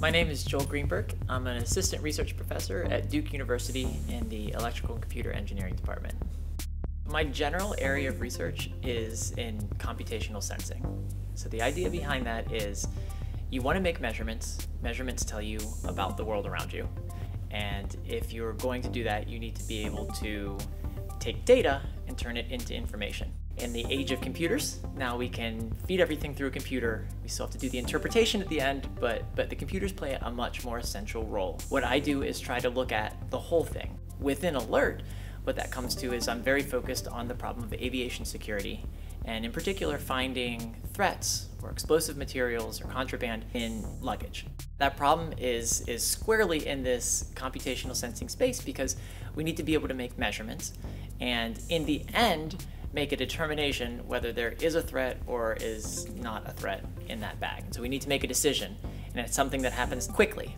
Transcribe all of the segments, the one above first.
My name is Joel Greenberg. I'm an assistant research professor at Duke University in the Electrical and Computer Engineering Department. My general area of research is in computational sensing. So the idea behind that is you want to make measurements. Measurements tell you about the world around you. And if you're going to do that, you need to be able to take data turn it into information. In the age of computers, now we can feed everything through a computer. We still have to do the interpretation at the end, but, but the computers play a much more essential role. What I do is try to look at the whole thing. Within Alert, what that comes to is I'm very focused on the problem of aviation security, and in particular finding threats or explosive materials or contraband in luggage. That problem is, is squarely in this computational sensing space because we need to be able to make measurements and in the end make a determination whether there is a threat or is not a threat in that bag. So we need to make a decision and it's something that happens quickly.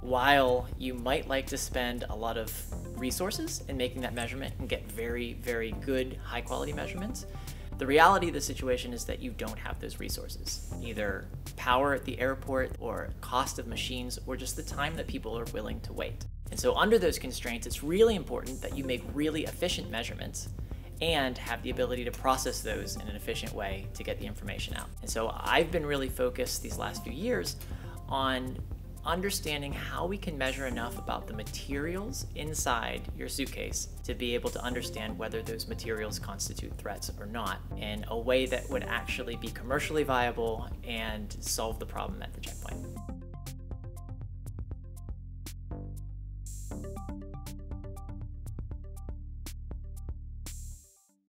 While you might like to spend a lot of resources in making that measurement and get very, very good high quality measurements, the reality of the situation is that you don't have those resources, either power at the airport or cost of machines or just the time that people are willing to wait. And so under those constraints, it's really important that you make really efficient measurements and have the ability to process those in an efficient way to get the information out. And so I've been really focused these last few years on understanding how we can measure enough about the materials inside your suitcase to be able to understand whether those materials constitute threats or not in a way that would actually be commercially viable and solve the problem at the checkpoint.